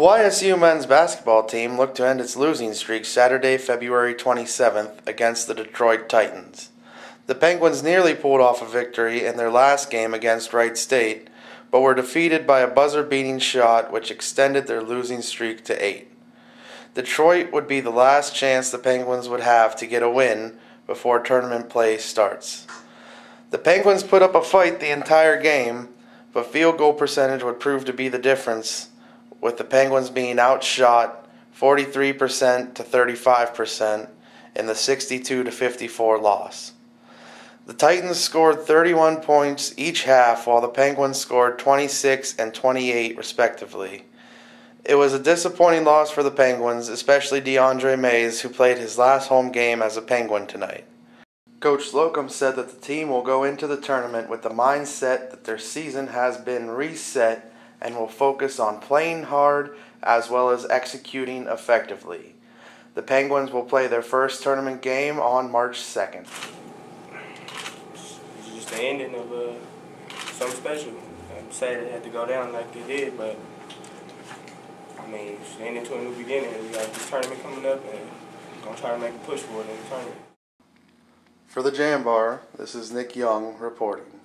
YSU men's basketball team looked to end its losing streak Saturday, February 27th against the Detroit Titans. The Penguins nearly pulled off a victory in their last game against Wright State, but were defeated by a buzzer beating shot which extended their losing streak to eight. Detroit would be the last chance the Penguins would have to get a win before tournament play starts. The Penguins put up a fight the entire game, but field goal percentage would prove to be the difference, with the Penguins being outshot 43% to 35% in the 62 to 54 loss. The Titans scored 31 points each half, while the Penguins scored 26 and 28, respectively. It was a disappointing loss for the Penguins, especially DeAndre Mays, who played his last home game as a Penguin tonight. Coach Slocum said that the team will go into the tournament with the mindset that their season has been reset and will focus on playing hard as well as executing effectively. The Penguins will play their first tournament game on March 2nd. It's just the ending of uh, something special. I'm sad it had to go down like it did, but I mean, it's the ending to a new beginning. We got this tournament coming up, and we're gonna try to make a push for it in the tournament. For the Jambar, this is Nick Young reporting.